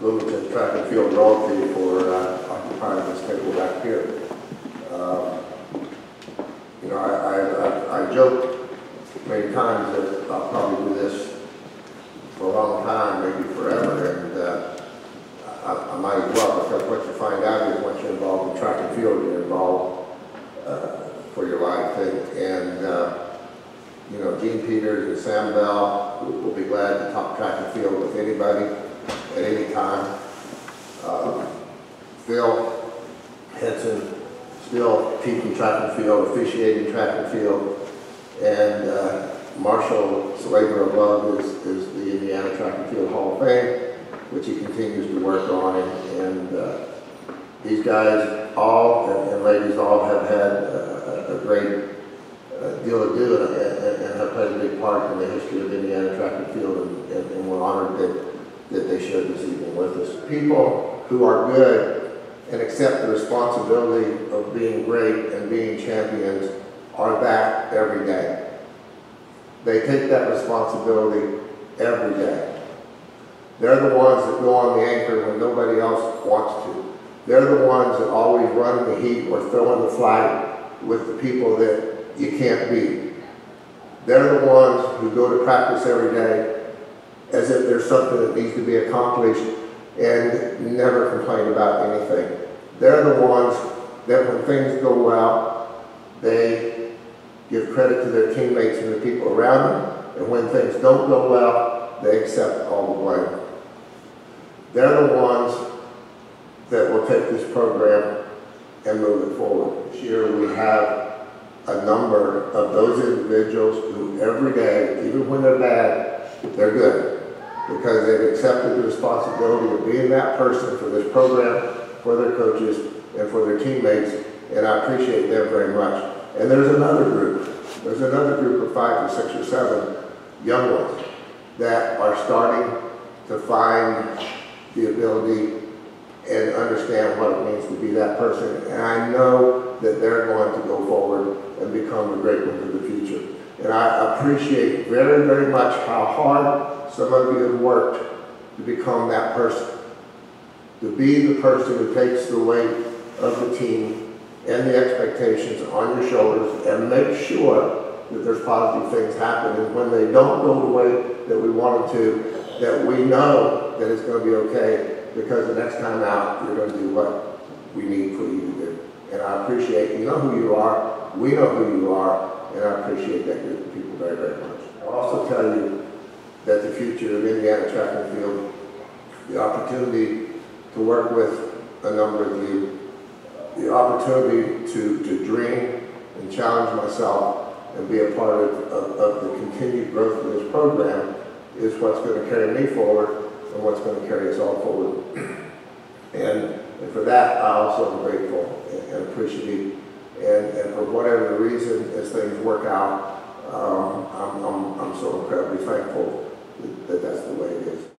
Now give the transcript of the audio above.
Bloomington Track and Field royalty for uh, occupying this table back here. Um, You know, I, I, I- I joke many times that I'll probably do this for a long time, maybe forever, and uh, I, I might as well, because what you find out is once you're involved in track and field, you're involved uh, for your life, and, and, uh, you know, Gene Peters and Sam Bell will be glad to talk track and field with anybody at any time. Uh, Phil Henson still teaching track and field, officiating track and field, and uh, Marshall Slater above is, is the Indiana Track and Field Hall of Fame, which he continues to work on, and, and uh, these guys all, and and ladies all have had uh, a a great uh, deal to do and, and and have played a big part in the history of Indiana track and field, and, and and we're honored that, that they shared this evening with us. People who are good and accept the responsibility of being great and being champions are that every day. They take that responsibility every day. They're the ones that go on the anchor when nobody else wants to. They're the ones that always run in the heat or throw in the flag with the people that you can't beat. They're the ones who go to practice every day as if there's something that needs to be accomplished and never complain about anything. They're the ones that when things go well, they give credit to their teammates and the people around them, and when things don't go well, they accept all the blame. They're the ones that will take this program and move it forward. This year, we have a number of those individuals who every day, even when they're bad, they're good. Because they've accepted the responsibility of being that person for this program, for their coaches, and for their teammates, and I appreciate them very much. And there's another group, there's another group of five or six or seven young ones that are starting to find the ability and understand what it means to be that person. And I know that they're going to go forward and become a great one for the future. And I appreciate very, very much how hard some of you have worked to become that person. To be the person who takes the weight of the team and the expectations on your shoulders and make sure that there's positive things happen. And when they don't go the way that we want them to, that we know that it's going to be okay because the next time out, you're going to do what we need for you to do. And I appreciate, you know who you are, we know who you are, and I appreciate that group of people very, very much. I'll also tell you that the future of Indiana track and field, the opportunity to work with a number of you, the opportunity to, to dream and challenge myself and be a part of, of, of the continued growth of this program is what's going to carry me forward and what's going to carry us all forward. And, and for that, I also am grateful and, and appreciative. And, and for whatever the reason, as things work out, um, I'm, I'm, I'm so incredibly thankful that, that that's the way it is.